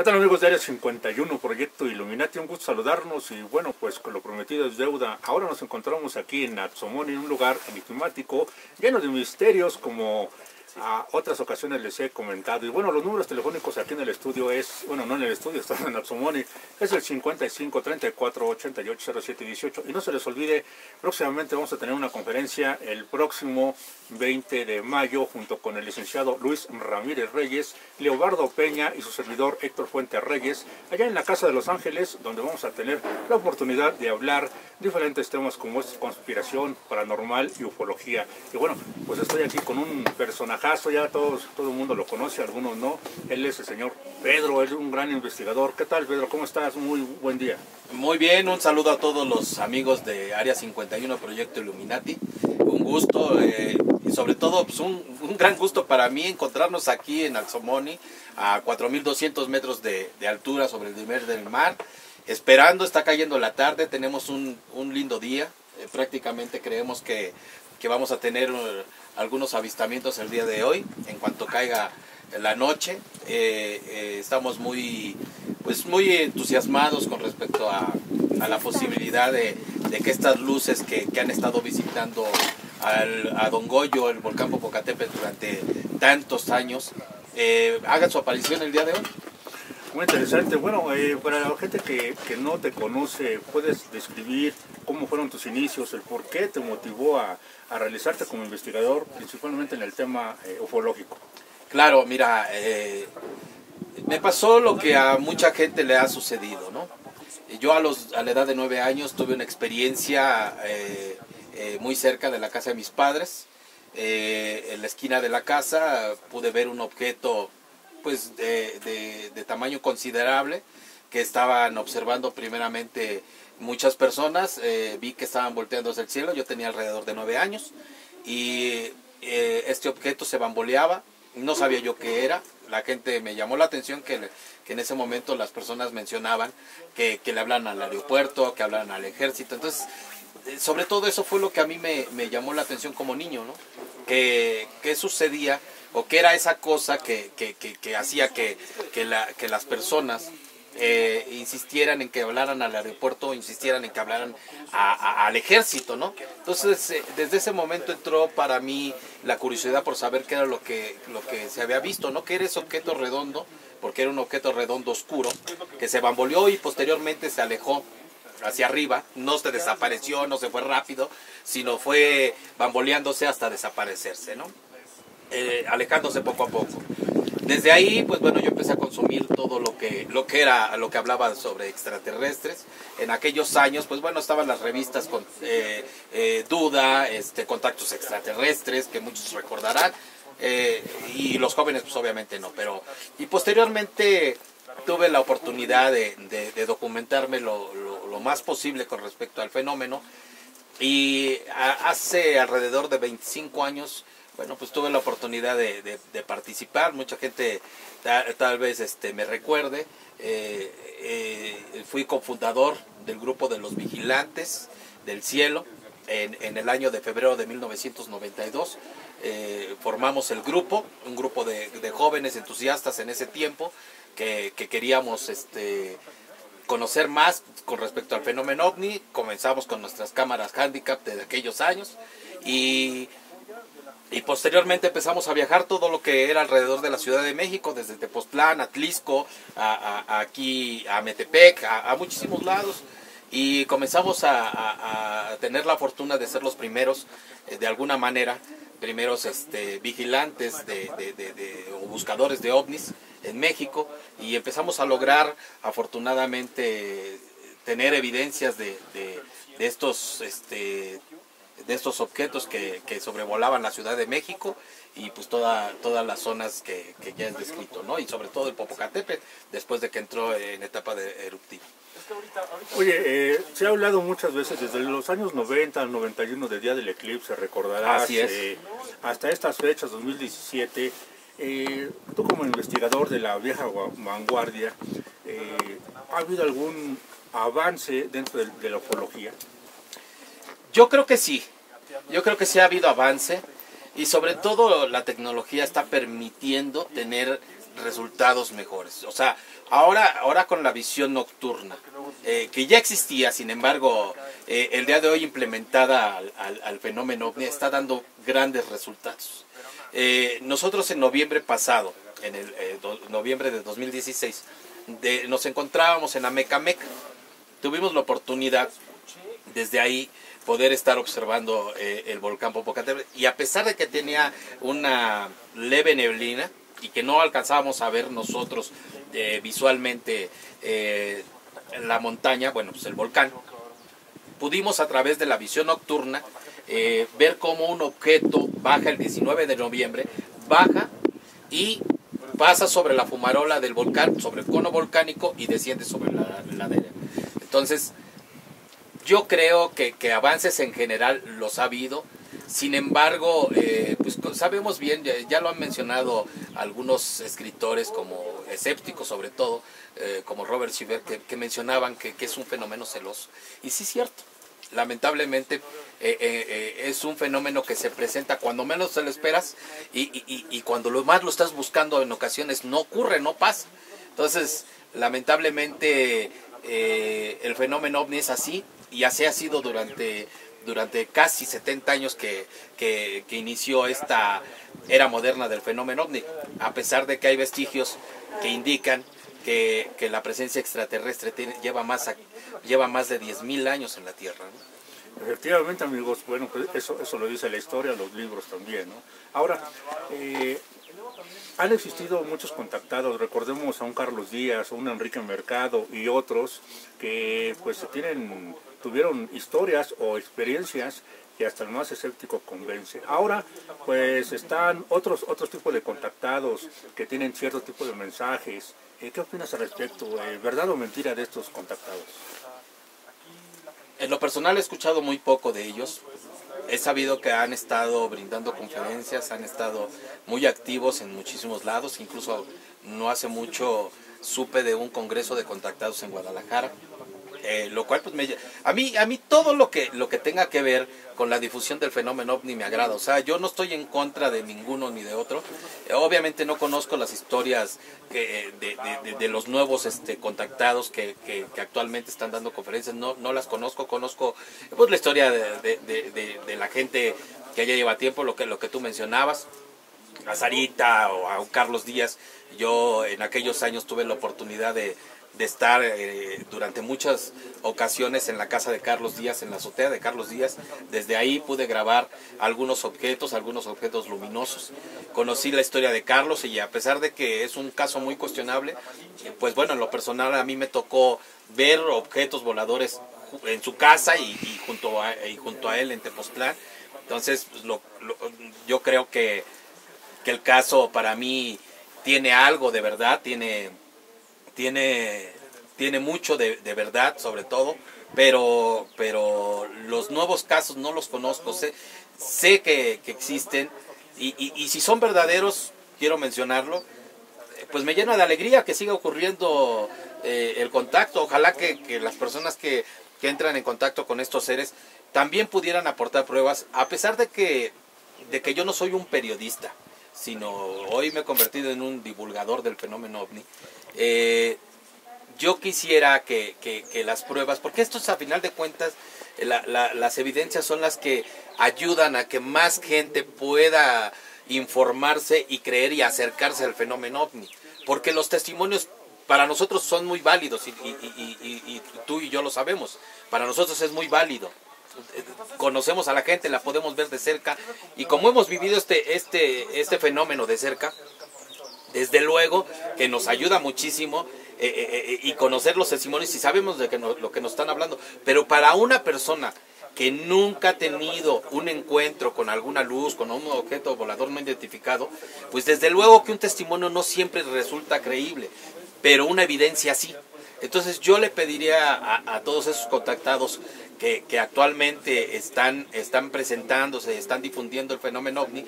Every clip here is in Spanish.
¿Qué tal amigos de Área 51, Proyecto Illuminati? Un gusto saludarnos y bueno, pues con lo prometido es deuda. Ahora nos encontramos aquí en Atzomón, en un lugar enigmático, lleno de misterios como a otras ocasiones les he comentado. Y bueno, los números telefónicos aquí en el estudio es, bueno, no en el estudio, están en Atsumoni, es el 55 34 88 07 18. Y no se les olvide, próximamente vamos a tener una conferencia el próximo 20 de mayo junto con el licenciado Luis Ramírez Reyes, Leobardo Peña y su servidor Héctor Fuente Reyes, allá en la Casa de Los Ángeles, donde vamos a tener la oportunidad de hablar diferentes temas como es conspiración, paranormal y ufología. Y bueno, pues estoy aquí con un personaje ya todos, todo el mundo lo conoce, algunos no. Él es el señor Pedro, es un gran investigador. ¿Qué tal, Pedro? ¿Cómo estás? Muy buen día. Muy bien, un saludo a todos los amigos de Área 51, Proyecto Illuminati. Un gusto eh, y sobre todo pues, un, gran gusto para mí encontrarnos aquí en Alzomoni, a 4.200 metros de, altura sobre el nivel del mar. Esperando, está cayendo la tarde, tenemos un, lindo día. Eh, prácticamente creemos que, que vamos a tener algunos avistamientos el día de hoy. En cuanto caiga la noche, eh, eh, estamos muy, pues muy entusiasmados con respecto a, la posibilidad de, que estas luces que, han estado visitando al, a Don Goyo, el volcán Popocatépetl durante tantos años, eh, hagan su aparición el día de hoy. Muy interesante. Bueno, para la gente que, que, no te conoce, ¿puedes describir cómo fueron tus inicios, el por qué te motivó a, a realizarte como investigador, principalmente en el tema eh, ufológico? Claro, mira, eh, me pasó lo que a mucha gente le ha sucedido, ¿no? Yo a, los, a la edad de nueve años tuve una experiencia eh, muy cerca de la casa de mis padres. en la esquina de la casa pude ver un objeto pues de, de tamaño considerable que estaban observando primeramente muchas personas, eh, vi que estaban volteando hacia el cielo, yo tenía alrededor de nueve años. Y eh, este objeto se bamboleaba, no sabía yo qué era, la gente me llamó la atención que, en ese momento las personas mencionaban que, le hablan al aeropuerto, que hablan al ejército, entonces eh, sobre todo eso fue lo que a mí me, llamó la atención como niño, ¿no? Que, qué sucedía o qué era esa cosa que, hacía que, la, que las personas eh, insistieran en que hablaran al aeropuerto, insistieran en que hablaran al ejército, ¿no? Entonces, eh, desde ese momento entró para mí la curiosidad por saber qué era lo que, lo que se había visto, ¿no? Que era ese objeto redondo, porque era un objeto redondo oscuro, que se bamboleó y posteriormente se alejó hacia arriba, no se desapareció, no se fue rápido, sino fue bamboleándose hasta desaparecerse, ¿no? Eh, alejándose poco a poco. Desde ahí, pues bueno, yo empecé a consumir todo lo que, lo que era, lo que hablaba sobre extraterrestres. En aquellos años, pues bueno, estaban las revistas con eh, eh, Duda, este, Contactos Extraterrestres, que muchos recordarán, y los jóvenes, pues obviamente no, pero... Y posteriormente tuve la oportunidad de, documentarme lo, lo, más posible con respecto al fenómeno, y hace alrededor de 25 años bueno, pues tuve la oportunidad de, participar, mucha gente tal, vez este, me recuerde, eh, eh, fui cofundador del grupo de los vigilantes del cielo en, el año de febrero de 1992. Eh, formamos el grupo, un grupo de, jóvenes entusiastas en ese tiempo que, queríamos este, conocer más con respecto al fenómeno ovni. Comenzamos con nuestras cámaras handicap de aquellos años y y posteriormente empezamos a viajar todo lo que era alrededor de la Ciudad de México, desde Tepoztlán, Atlisco, a, aquí a Metepec, a, muchísimos lados. Y comenzamos a, tener la fortuna de ser los primeros, eh, de alguna manera, primeros este, vigilantes de, o buscadores de ovnis en México. Y empezamos a lograr, afortunadamente, tener evidencias de, estos este, de estos objetos que, sobrevolaban la Ciudad de México y pues toda, todas las zonas que, ya es descrito, ¿no? Y sobre todo el Popocatépetl, después de que entró en etapa de eruptiva. Oye, eh, se ha hablado muchas veces desde los años 90 al 91 del día del eclipse, recordarás, Así es. Eh, hasta estas fechas, 2017, eh, tú como investigador de la vieja vanguardia, ¿ha habido algún avance dentro de la ufología? Yo creo que sí, yo creo que sí ha habido avance y sobre todo la tecnología está permitiendo tener resultados mejores. O sea, ahora, ahora con la visión nocturna, eh, que ya existía, sin embargo, eh, el día de hoy implementada al, fenómeno ovni, está dando grandes resultados. Eh, nosotros en noviembre pasado, en el noviembre de 2016, nos encontrábamos en Amecameca. Tuvimos la oportunidad desde ahí poder estar observando el volcán Popocatépetl y a pesar de que tenía una leve neblina, y que no alcanzábamos a ver nosotros eh, visualmente eh, la montaña, bueno, pues el volcán, pudimos a través de la visión nocturna eh, ver cómo un objeto baja el 19 de noviembre, baja y pasa sobre la fumarola del volcán, sobre el cono volcánico y desciende sobre la ladera. Entonces, yo creo que, avances en general los ha habido, sin embargo, eh, pues sabemos bien, ya, lo han mencionado algunos escritores como escépticos sobre todo, eh, como Robert Schubert, que, mencionaban que, es un fenómeno celoso. Y sí es cierto, lamentablemente eh, es un fenómeno que se presenta cuando menos te lo esperas y, y, cuando lo más lo estás buscando en ocasiones no ocurre, no pasa. Entonces, lamentablemente el fenómeno ovni es así y así ha sido durante durante casi 70 años que, que, inició esta era moderna del fenómeno ovni, a pesar de que hay vestigios que indican que, que la presencia extraterrestre lleva, más lleva más de 10.000 años en la Tierra. Efectivamente, amigos, bueno, pues eso, eso lo dice la historia, los libros también. ¿no? Ahora, eh, han existido muchos contactados, recordemos a un Carlos Díaz, a un Enrique Mercado y otros que pues tienen tuvieron historias o experiencias que hasta el más escéptico convence. Ahora, pues están otros, otros tipos de contactados que tienen cierto tipo de mensajes. Eh, ¿Qué opinas al respecto? Eh, ¿Verdad o mentira de estos contactados? En lo personal he escuchado muy poco de ellos. He sabido que han estado brindando conferencias, han estado muy activos en muchísimos lados, incluso no hace mucho supe de un congreso de contactados en Guadalajara. Eh, lo cual pues me, a mí a mí todo lo que lo que tenga que ver con la difusión del fenómeno ovni me agrada. O sea yo no estoy en contra de ninguno ni de otro. Eh, obviamente no conozco las historias de, de, los nuevos este contactados que, que, actualmente están dando conferencias. No no las conozco. Conozco pues la historia de, la gente que ya lleva tiempo lo que lo que tú mencionabas. A Sarita o a Carlos Díaz. Yo en aquellos años tuve la oportunidad de de estar eh, durante muchas ocasiones en la casa de Carlos Díaz, en la azotea de Carlos Díaz. Desde ahí pude grabar algunos objetos, algunos objetos luminosos. Conocí la historia de Carlos y a pesar de que es un caso muy cuestionable, pues bueno, en lo personal a mí me tocó ver objetos voladores en su casa y, junto, a, y junto a él en Tepoztlán. Entonces, pues, yo creo que, que el caso para mí tiene algo de verdad, tiene tiene, tiene mucho de, verdad sobre todo, pero, pero los nuevos casos no los conozco, sé, sé que, existen y, y, si son verdaderos, quiero mencionarlo, pues me llena de alegría que siga ocurriendo eh, el contacto, ojalá que, que las personas que, que entran en contacto con estos seres también pudieran aportar pruebas, a pesar de que, de que yo no soy un periodista, sino hoy me he convertido en un divulgador del fenómeno ovni. Eh, yo quisiera que, las pruebas, porque esto es a final de cuentas, las evidencias son las que ayudan a que más gente pueda informarse y creer y acercarse al fenómeno ovni. Porque los testimonios para nosotros son muy válidos y, y, tú y yo lo sabemos. Para nosotros es muy válido. Conocemos a la gente, la podemos ver de cerca y como hemos vivido este, este, este fenómeno de cerca, desde luego que nos ayuda muchísimo eh, eh, eh, y conocer los testimonios y sabemos de que lo que nos están hablando. Pero para una persona que nunca ha tenido un encuentro con alguna luz, con un objeto volador no identificado, pues desde luego que un testimonio no siempre resulta creíble, pero una evidencia sí. Entonces yo le pediría a, todos esos contactados que, actualmente están, están presentándose, están difundiendo el fenómeno ovni,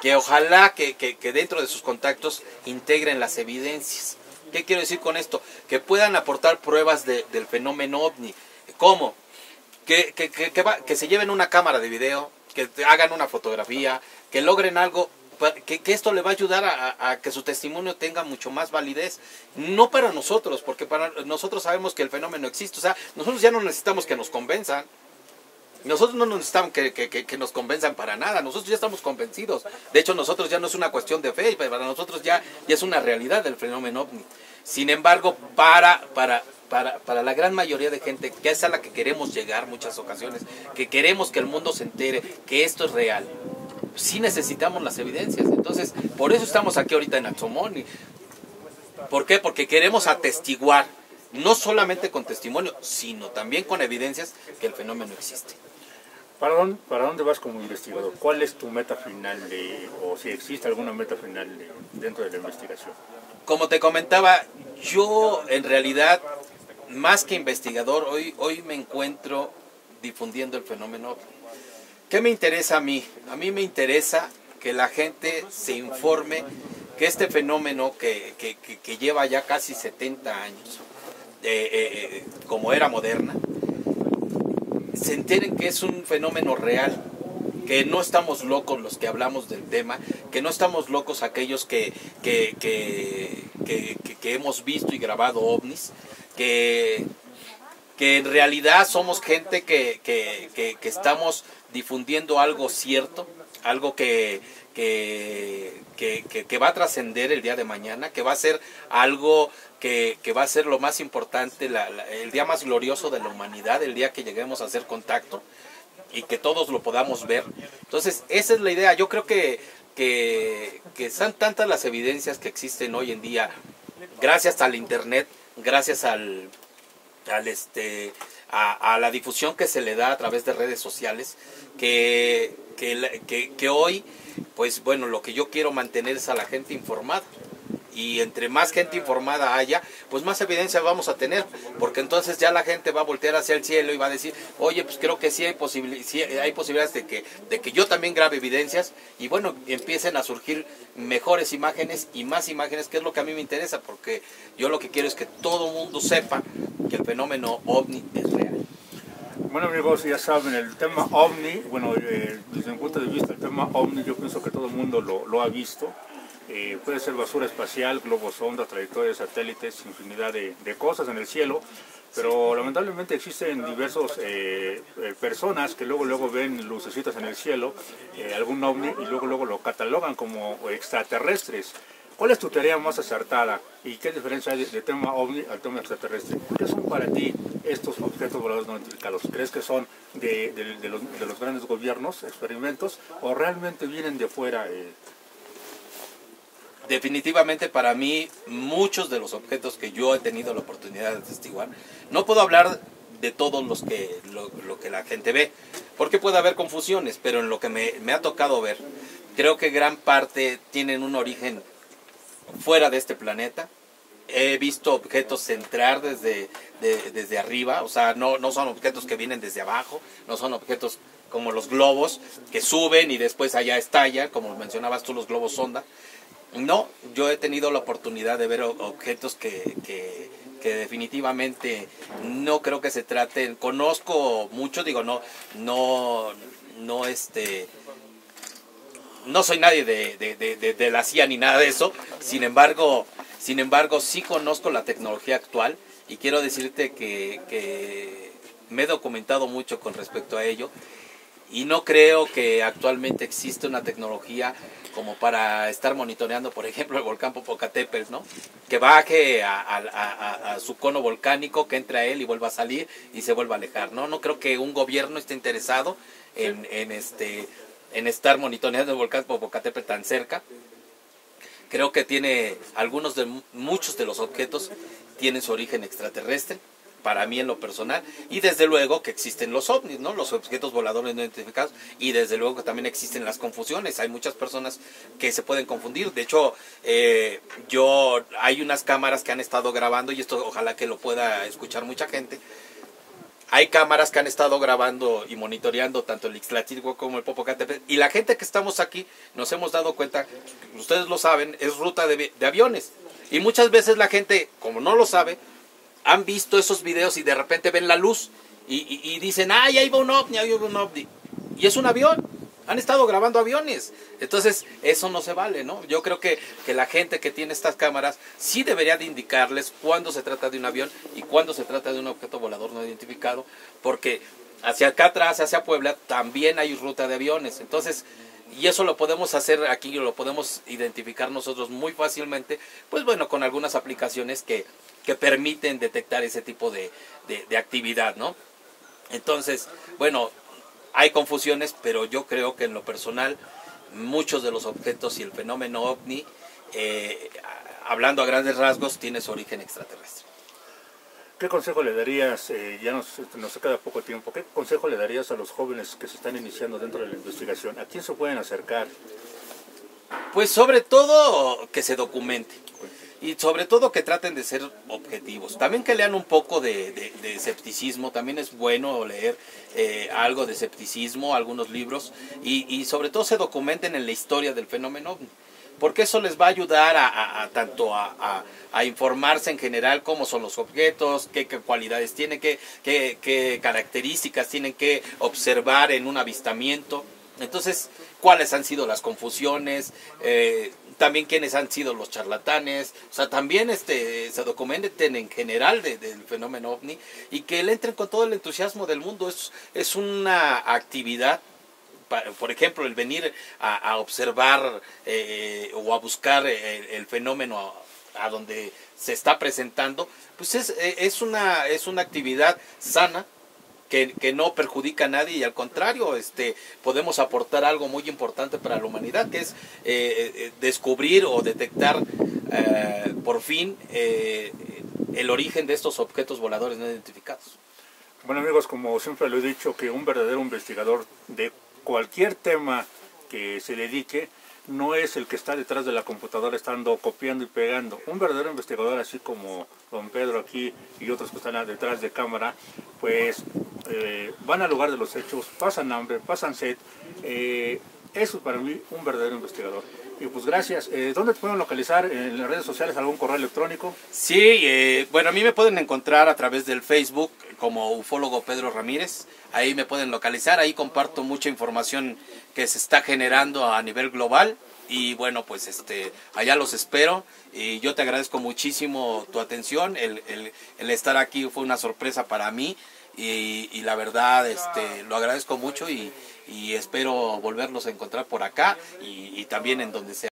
que ojalá que, dentro de sus contactos integren las evidencias. ¿Qué quiero decir con esto? Que puedan aportar pruebas del fenómeno ovni. ¿Cómo? Que, que, se lleven una cámara de video, que hagan una fotografía, que logren algo que, esto le va a ayudar a, que su testimonio tenga mucho más validez. No para nosotros, porque para nosotros sabemos que el fenómeno existe. O sea, nosotros ya no necesitamos que nos convenzan. Nosotros no necesitamos que, que, nos convenzan para nada, nosotros ya estamos convencidos. De hecho, nosotros ya no es una cuestión de fe, para nosotros ya, ya es una realidad el fenómeno ovni. Sin embargo, para, para, para, para, la gran mayoría de gente, que es a la que queremos llegar muchas ocasiones, que queremos que el mundo se entere que esto es real, sí necesitamos las evidencias. Entonces, por eso estamos aquí ahorita en Axomón. ¿Por qué? Porque queremos atestiguar, no solamente con testimonio, sino también con evidencias que el fenómeno existe. ¿Para dónde, ¿Para dónde vas como investigador? ¿Cuál es tu meta final de, o si existe alguna meta final dentro de la investigación? Como te comentaba, yo en realidad, más que investigador, hoy, hoy me encuentro difundiendo el fenómeno. ¿Qué me interesa a mí? A mí me interesa que la gente se informe que este fenómeno que, que, lleva ya casi 70 años, eh, eh, como era moderna, se enteren que es un fenómeno real, que no estamos locos los que hablamos del tema, que no estamos locos aquellos que, que, que, hemos visto y grabado ovnis, que, que en realidad somos gente que, que, estamos difundiendo algo cierto, algo que, que, que, va a trascender el día de mañana, que va a ser algo que, va a ser lo más importante, el día más glorioso de la humanidad, el día que lleguemos a hacer contacto y que todos lo podamos ver. Entonces, esa es la idea. Yo creo que, que, son tantas las evidencias que existen hoy en día, gracias al Internet, gracias al, al este, a, la difusión que se le da a través de redes sociales, que, que, que hoy, pues bueno, lo que yo quiero mantener es a la gente informada y entre más gente informada haya, pues más evidencia vamos a tener, porque entonces ya la gente va a voltear hacia el cielo y va a decir, oye, pues creo que sí hay, hay posibilidades de que, de que yo también grabe evidencias y bueno, empiecen a surgir mejores imágenes y más imágenes, que es lo que a mí me interesa, porque yo lo que quiero es que todo mundo sepa que el fenómeno ovni es real. Bueno amigos, ya saben, el tema ovni, bueno, eh, desde mi punto de vista, el tema ovni yo pienso que todo el mundo lo, ha visto, eh, puede ser basura espacial, globos sonda, trayectorias, satélites, infinidad de, cosas en el cielo, pero lamentablemente existen diversas eh, eh, personas que luego luego ven lucecitas en el cielo, algún ovni y luego luego lo catalogan como extraterrestres. ¿Cuál es tu teoría más acertada y qué diferencia hay de, tema ovni al tema extraterrestre? ¿Qué son para ti estos objetos voladores no identificados? ¿Crees que son de, los, de, los, grandes gobiernos, experimentos, o realmente vienen de fuera? definitivamente para mí muchos de los objetos que yo he tenido la oportunidad de atestiguar, no puedo hablar de todos los que lo, que la gente ve, porque puede haber confusiones, pero en lo que me, ha tocado ver, creo que gran parte tienen un origen fuera de este planeta. He visto objetos entrar desde, desde arriba, o sea, no, no son objetos que vienen desde abajo, no son objetos como los globos que suben y después allá estallan, como mencionabas tú los globos sonda, no, yo he tenido la oportunidad de ver objetos que, que, definitivamente no creo que se traten. Conozco mucho, digo, no, no, no, este, no soy nadie de, de, de, la CIA ni nada de eso. Sin embargo, sin embargo, sí conozco la tecnología actual y quiero decirte que, que me he documentado mucho con respecto a ello y no creo que actualmente exista una tecnología como para estar monitoreando, por ejemplo, el volcán Popocatépetl, ¿no? Que baje a, su cono volcánico, que entre a él y vuelva a salir y se vuelva a alejar, ¿no? No creo que un gobierno esté interesado en, en este, en estar monitoreando el volcán Popocatépetl tan cerca. Creo que tiene algunos de muchos de los objetos tienen su origen extraterrestre para mí en lo personal, y desde luego que existen los ovnis, ¿no? Los objetos voladores no identificados, y desde luego que también existen las confusiones. Hay muchas personas que se pueden confundir. De hecho, eh, yo hay unas cámaras que han estado grabando, y esto ojalá que lo pueda escuchar mucha gente. Hay cámaras que han estado grabando y monitoreando tanto el Ixtlachihuaco como el Popocatépetl. Y la gente que estamos aquí nos hemos dado cuenta, ustedes lo saben, es ruta de, de aviones. Y muchas veces la gente, como no lo sabe, han visto esos videos y de repente ven la luz y, dicen, ay, ahí va un ovni, ahí va un ovni. Y es un avión. Han estado grabando aviones. Entonces, eso no se vale, ¿no? Yo creo que, que la gente que tiene estas cámaras sí debería de indicarles cuándo se trata de un avión y cuándo se trata de un objeto volador no identificado, porque hacia acá atrás, hacia Puebla, también hay ruta de aviones. Entonces, y eso lo podemos hacer aquí, lo podemos identificar nosotros muy fácilmente, pues bueno, con algunas aplicaciones que, que permiten detectar ese tipo de, de, actividad, ¿no? Entonces, bueno, hay confusiones, pero yo creo que en lo personal, muchos de los objetos y el fenómeno ovni, eh, hablando a grandes rasgos, tiene su origen extraterrestre. ¿Qué consejo le darías, eh, ya nos, nos queda poco tiempo, qué consejo le darías a los jóvenes que se están iniciando dentro de la investigación? ¿A quién se pueden acercar? Pues sobre todo que se documente y sobre todo que traten de ser objetivos. También que lean un poco de, escepticismo, también es bueno leer eh, algo de escepticismo, algunos libros, y, y, sobre todo se documenten en la historia del fenómeno porque eso les va a ayudar a, tanto a, informarse en general cómo son los objetos, qué, cualidades tienen, qué, qué, características tienen que observar en un avistamiento. Entonces, cuáles han sido las confusiones, eh, también quiénes han sido los charlatanes, o sea, también este, se documenten en general del fenómeno ovni y que le entren con todo el entusiasmo del mundo. Es, es una actividad por ejemplo, el venir a, observar eh, o a buscar el, fenómeno a, donde se está presentando, pues es, es, una, es una actividad sana, que, que, no perjudica a nadie y al contrario, este, podemos aportar algo muy importante para la humanidad, que es eh, eh, descubrir o detectar por fin el origen de estos objetos voladores no identificados. Bueno amigos, como siempre lo he dicho, que un verdadero investigador de cualquier tema que se dedique no es el que está detrás de la computadora estando copiando y pegando. Un verdadero investigador, así como don Pedro aquí y otros que están detrás de cámara, pues eh, van al lugar de los hechos, pasan hambre, pasan sed. Eh, eso es para mí un verdadero investigador. Y pues gracias. Eh, ¿Dónde te pueden localizar? ¿En las redes sociales? ¿Algún correo electrónico? Sí, bueno, a mí me pueden encontrar a través del Facebook como ufólogo Pedro Ramírez. Ahí me pueden localizar, ahí comparto mucha información que se está generando a nivel global y bueno, pues este, allá los espero y yo te agradezco muchísimo tu atención, el, el, estar aquí fue una sorpresa para mí y, y la verdad este, lo agradezco mucho y, y, espero volverlos a encontrar por acá y, y también en donde sea.